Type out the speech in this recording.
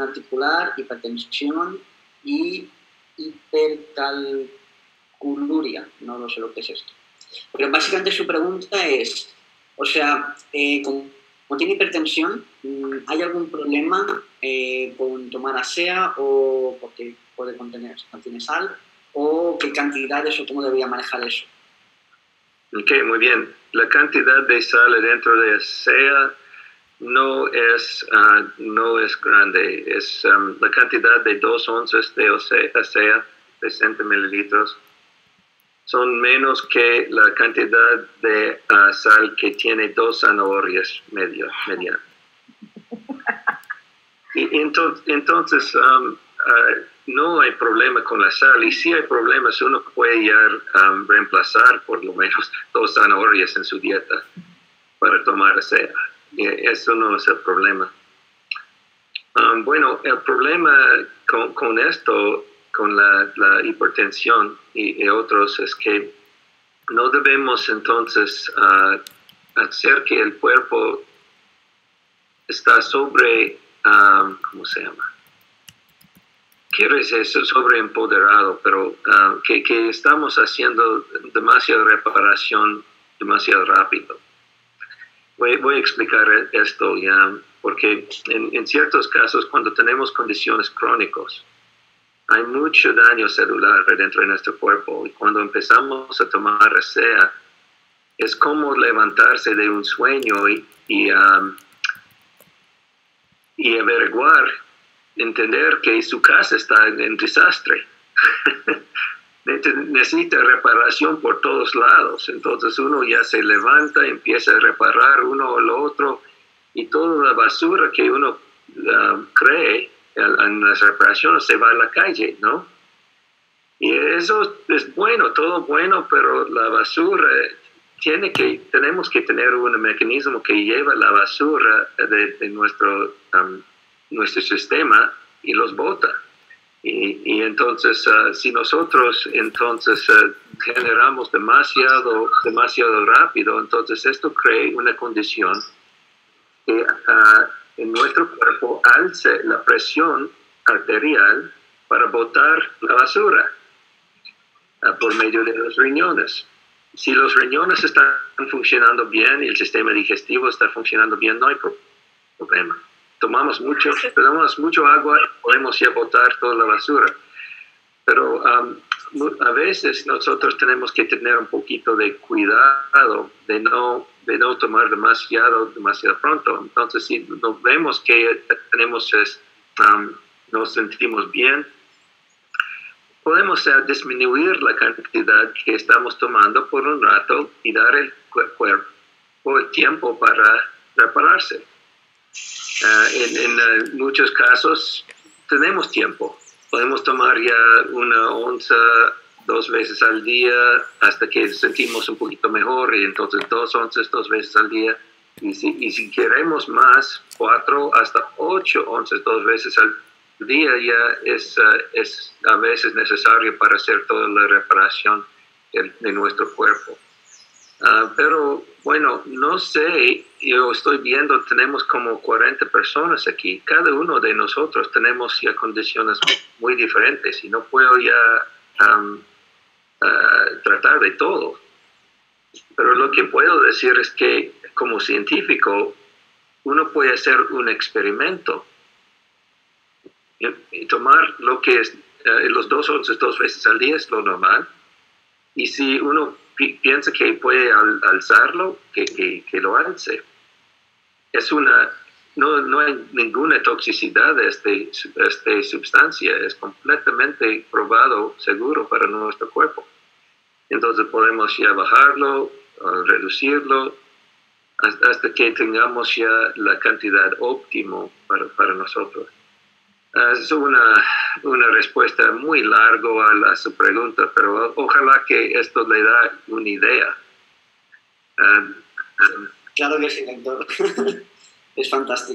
articular, hipertensión y hipercalculuria. No lo sé lo que es esto. Pero básicamente su pregunta es, o sea, eh, como, tiene hipertensión, mm, ¿hay algún problema eh, con tomar ASEA o porque puede contener, contiene sal? ¿O qué cantidades o cómo debería manejar eso? Ok, muy bien. La cantidad de sal dentro de ASEA no es, ah, no es grande. Es um, la cantidad de dos onzas de ASEA, 60 mililitros, son menos que la cantidad de ah, sal que tiene dos zanahorias medio, medianas. Y entonces, entonces um, ah, no hay problema con la sal y si hay problemas uno puede ya um, reemplazar por lo menos dos zanahorias en su dieta para tomar ASEA eso no es el problema. Um, bueno, el problema con, esto, con la, hipertensión y, otros, es que no debemos entonces uh, hacer que el cuerpo está sobre, um, ¿cómo se llama? Quiero decir sobre empoderado, pero que, que estamos haciendo demasiada reparación demasiado rápido. Voy, a explicar esto ya, porque en, ciertos casos cuando tenemos condiciones crónicas, hay mucho daño celular dentro de nuestro cuerpo y cuando empezamos a tomar RCA, es como levantarse de un sueño y, um, y averiguar, entender que su casa está en desastre. necesita reparación por todos lados. Entonces uno ya se levanta, empieza a reparar uno o lo otro y toda la basura que uno ah, cree en, las reparaciones se va a la calle, ¿no? Y eso es bueno, todo bueno, pero la basura tiene que, tenemos que tener un mecanismo que lleva la basura de, nuestro, nuestro sistema y los bota. Y, entonces, ah, si nosotros entonces ah, generamos demasiado, demasiado rápido, entonces esto crea una condición que ah, en nuestro cuerpo alce la presión arterial para botar la basura por medio de los riñones. Si los riñones están funcionando bien y el sistema digestivo está funcionando bien, no hay problema tomamos mucho, tomamos mucho agua, podemos ya botar toda la basura. Pero um, a veces nosotros tenemos que tener un poquito de cuidado de no, de no tomar demasiado, demasiado pronto. Entonces, si nos vemos que tenemos, um, nos sentimos bien, podemos uh, disminuir la cantidad que estamos tomando por un rato y dar el cuerpo el tiempo para repararse. Ah, en, ah, muchos casos tenemos tiempo. Podemos tomar ya una onza dos veces al día hasta que sentimos un poquito mejor y entonces dos onzas dos veces al día. Y si, y si queremos más, cuatro hasta ocho onzas dos veces al día ya es, ah, es a veces necesario para hacer toda la reparación de nuestro cuerpo. Ah, pero bueno, no sé, yo estoy viendo, tenemos como 40 personas aquí, cada uno de nosotros tenemos ya condiciones muy diferentes y no puedo ya ah, tratar de todo. Pero lo que puedo decir es que como científico, uno puede hacer un experimento y, tomar lo que es eh, los dos onzas dos veces al día es lo normal. Y si uno piensa que puede alzarlo, que, que, lo alce. Es una, no, no hay ninguna toxicidad de este, esta sustancia, es completamente probado, seguro para nuestro cuerpo. Entonces podemos ya bajarlo, reducirlo, hasta, que tengamos ya la cantidad óptima para, para nosotros. Es una, una respuesta muy larga a, su pregunta, pero ojalá que esto le da una idea. claro que sí, doctor. es fantástico.